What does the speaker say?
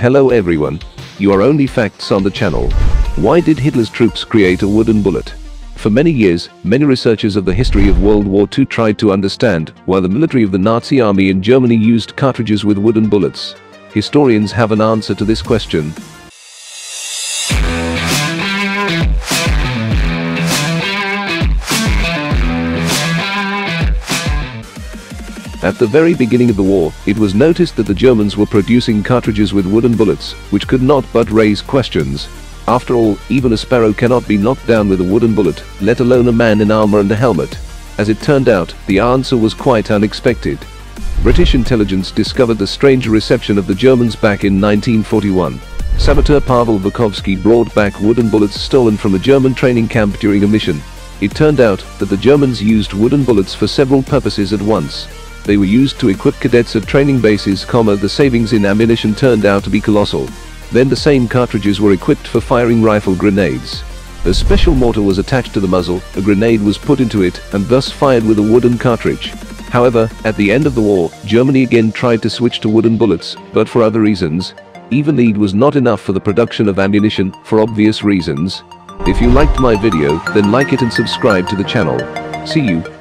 Hello everyone. You are only facts on the channel. Why did Hitler's troops create a wooden bullet? For many years, many researchers of the history of World War II tried to understand why the military of the Nazi army in Germany used cartridges with wooden bullets. Historians have an answer to this question, At the very beginning of the war, it was noticed that the Germans were producing cartridges with wooden bullets, which could not but raise questions. After all, even a sparrow cannot be knocked down with a wooden bullet, let alone a man in armor and a helmet. As it turned out, the answer was quite unexpected. British intelligence discovered the strange reception of the Germans back in 1941. Saboteur Pavel Verkhovsky brought back wooden bullets stolen from a German training camp during a mission. It turned out that the Germans used wooden bullets for several purposes at once. They were used to equip cadets at training bases, comma, the savings in ammunition turned out to be colossal. Then the same cartridges were equipped for firing rifle grenades. A special mortar was attached to the muzzle, a grenade was put into it, and thus fired with a wooden cartridge. However, at the end of the war, Germany again tried to switch to wooden bullets, but for other reasons. Even lead was not enough for the production of ammunition, for obvious reasons. If you liked my video, then like it and subscribe to the channel. See you.